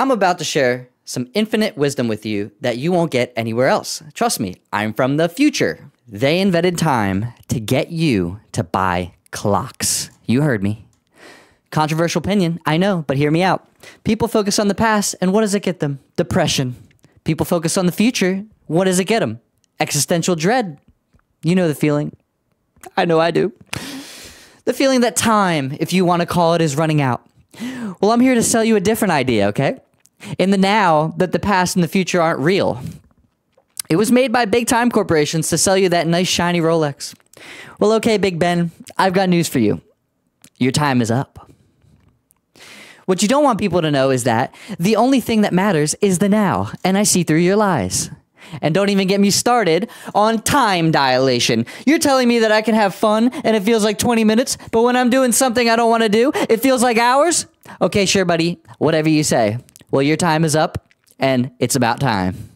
I'm about to share some infinite wisdom with you that you won't get anywhere else. Trust me, I'm from the future. They invented time to get you to buy clocks. You heard me. Controversial opinion, I know, but hear me out. People focus on the past, and what does it get them? Depression. People focus on the future, what does it get them? Existential dread. You know the feeling. I know I do. The feeling that time, if you want to call it, is running out. Well, I'm here to sell you a different idea, okay? In the now, that the past and the future aren't real. It was made by big time corporations to sell you that nice shiny Rolex. Well, okay, Big Ben, I've got news for you. Your time is up. What you don't want people to know is that the only thing that matters is the now, and I see through your lies. And don't even get me started on time dilation. You're telling me that I can have fun and it feels like 20 minutes, but when I'm doing something I don't want to do, it feels like hours? Okay, sure, buddy. Whatever you say. Well, your time is up and it's about time.